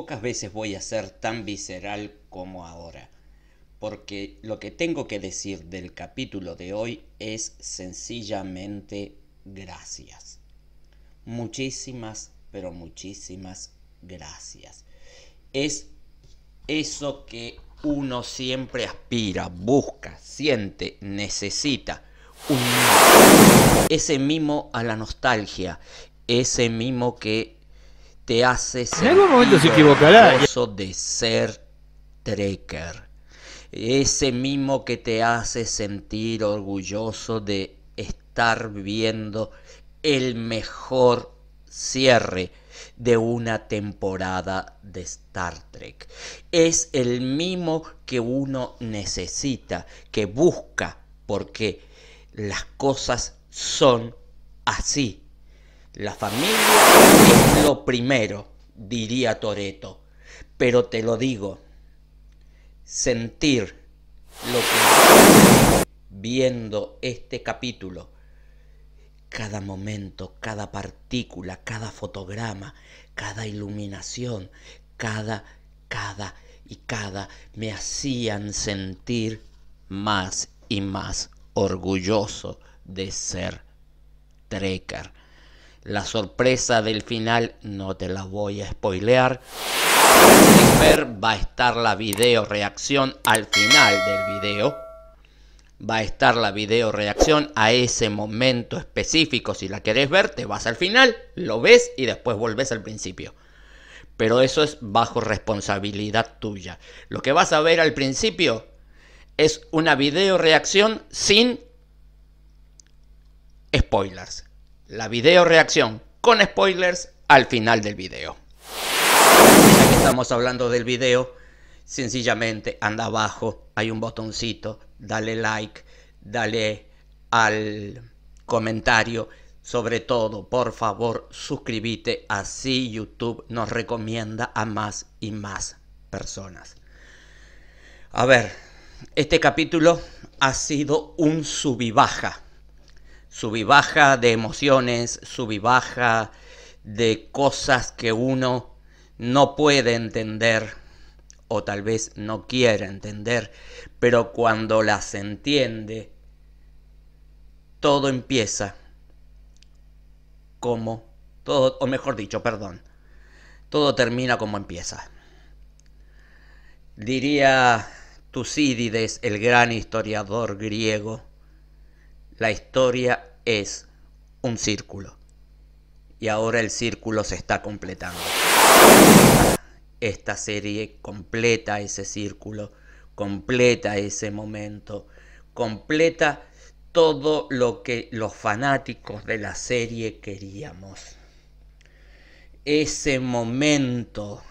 Pocas veces voy a ser tan visceral como ahora, porque lo que tengo que decir del capítulo de hoy es sencillamente gracias. Muchísimas, pero muchísimas gracias. Es eso que uno siempre aspira, busca, siente, necesita. ese mimo a la nostalgia, ese mimo que te hace en algún momento se equivocará de ser trekker ese mimo que te hace sentir orgulloso de estar viendo el mejor cierre de una temporada de Star Trek. Es el mimo que uno necesita, que busca, porque las cosas son así. La familia es lo primero, diría Toreto, pero te lo digo, sentir lo que viendo este capítulo, cada momento, cada partícula, cada fotograma, cada iluminación, cada, cada y cada me hacían sentir más y más orgulloso de ser trekker la sorpresa del final no te la voy a spoilear. Va a estar la video reacción al final del video. Va a estar la video reacción a ese momento específico. Si la querés ver, te vas al final, lo ves y después volvés al principio. Pero eso es bajo responsabilidad tuya. Lo que vas a ver al principio es una video reacción sin spoilers la video reacción con spoilers al final del video. Estamos hablando del video, sencillamente anda abajo, hay un botoncito, dale like, dale al comentario, sobre todo, por favor, suscríbete, así YouTube nos recomienda a más y más personas. A ver, este capítulo ha sido un sub baja baja de emociones, baja de cosas que uno no puede entender o tal vez no quiere entender, pero cuando las entiende, todo empieza como todo, o mejor dicho, perdón, todo termina como empieza. Diría Tucídides, el gran historiador griego, la historia es un círculo. Y ahora el círculo se está completando. Esta serie completa ese círculo, completa ese momento, completa todo lo que los fanáticos de la serie queríamos. Ese momento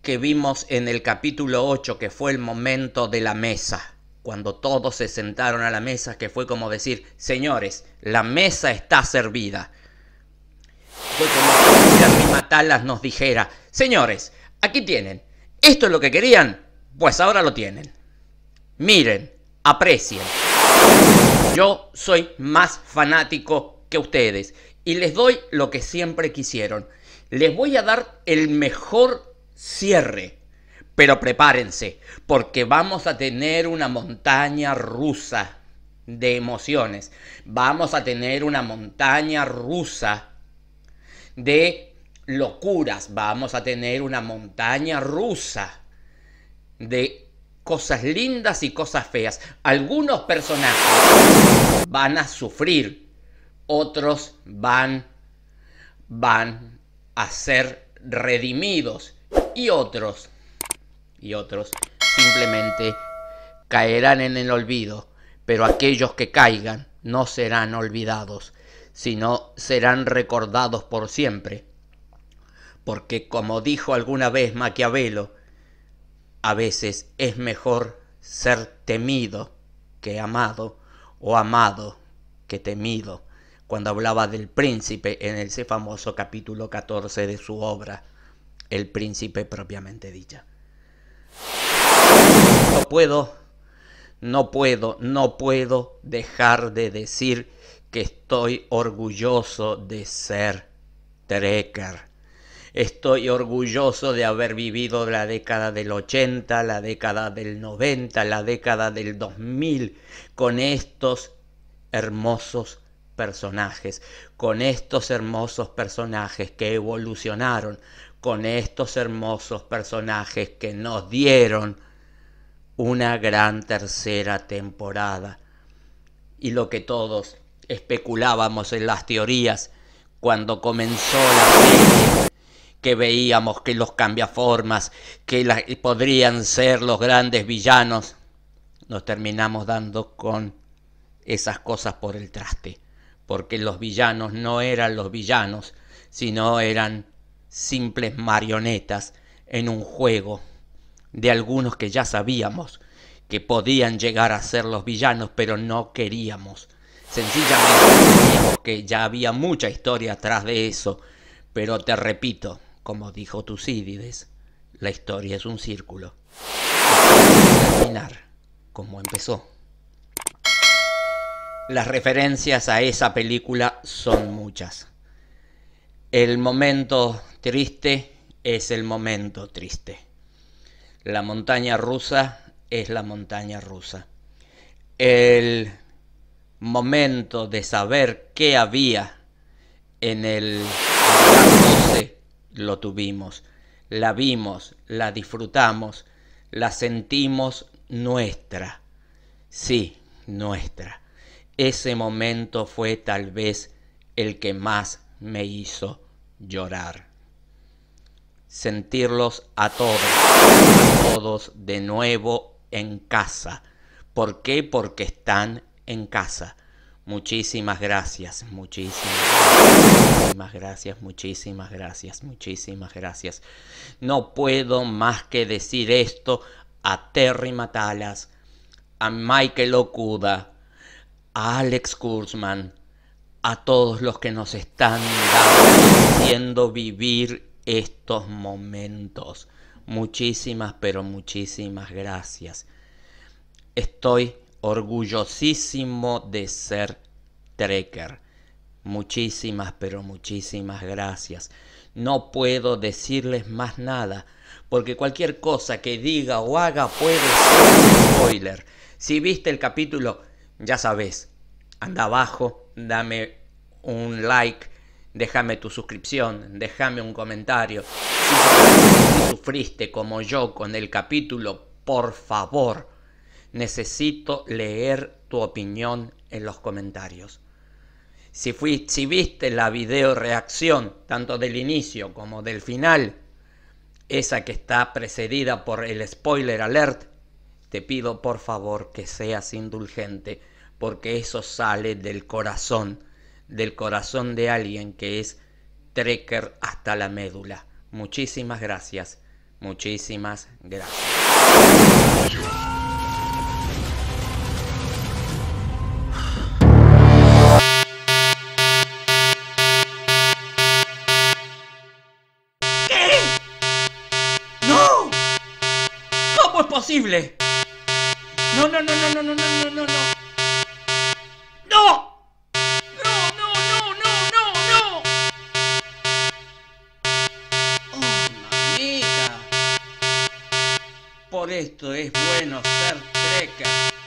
que vimos en el capítulo 8, que fue el momento de la mesa cuando todos se sentaron a la mesa, que fue como decir, señores, la mesa está servida. Fue como si Matalas nos dijera, señores, aquí tienen, esto es lo que querían, pues ahora lo tienen. Miren, aprecien. Yo soy más fanático que ustedes y les doy lo que siempre quisieron. Les voy a dar el mejor cierre pero prepárense, porque vamos a tener una montaña rusa de emociones. Vamos a tener una montaña rusa de locuras. Vamos a tener una montaña rusa de cosas lindas y cosas feas. Algunos personajes van a sufrir, otros van van a ser redimidos y otros y otros simplemente caerán en el olvido, pero aquellos que caigan no serán olvidados, sino serán recordados por siempre porque como dijo alguna vez Maquiavelo, a veces es mejor ser temido que amado o amado que temido, cuando hablaba del príncipe en ese famoso capítulo 14 de su obra, El príncipe propiamente dicha. No puedo, no puedo, no puedo dejar de decir que estoy orgulloso de ser trekker. Estoy orgulloso de haber vivido la década del 80, la década del 90, la década del 2000 con estos hermosos personajes, con estos hermosos personajes que evolucionaron, con estos hermosos personajes que nos dieron una gran tercera temporada. Y lo que todos especulábamos en las teorías cuando comenzó la serie, que veíamos que los cambiaformas, que podrían ser los grandes villanos, nos terminamos dando con esas cosas por el traste, porque los villanos no eran los villanos, sino eran simples marionetas en un juego de algunos que ya sabíamos que podían llegar a ser los villanos, pero no queríamos. Sencillamente sabíamos que ya había mucha historia atrás de eso, pero te repito, como dijo Tucídides, la historia es un círculo. terminar como empezó. Las referencias a esa película son muchas. El momento triste es el momento triste. La montaña rusa es la montaña rusa. El momento de saber qué había en el 12 lo tuvimos. La vimos, la disfrutamos, la sentimos nuestra. Sí, nuestra ese momento fue tal vez el que más me hizo llorar. Sentirlos a todos, todos de nuevo en casa. ¿Por qué? Porque están en casa. Muchísimas gracias, muchísimas, gracias, muchísimas gracias, muchísimas gracias. No puedo más que decir esto a Terry Matalas, a Michael Okuda, a Alex Kurzman, a todos los que nos están haciendo vivir estos momentos. Muchísimas, pero muchísimas gracias. Estoy orgullosísimo de ser trekker. Muchísimas, pero muchísimas gracias. No puedo decirles más nada, porque cualquier cosa que diga o haga puede ser spoiler. Si viste el capítulo ya sabes, anda abajo, dame un like, déjame tu suscripción, déjame un comentario. Si sufriste como yo con el capítulo, por favor, necesito leer tu opinión en los comentarios. Si, si viste la video reacción, tanto del inicio como del final, esa que está precedida por el spoiler alert, te pido por favor que seas indulgente, porque eso sale del corazón, del corazón de alguien que es trekker hasta la médula. Muchísimas gracias, muchísimas gracias. ¡No! ¿Cómo es posible? No, no, no, no, no, no, no, no. ¡No! Por esto es bueno ser treca.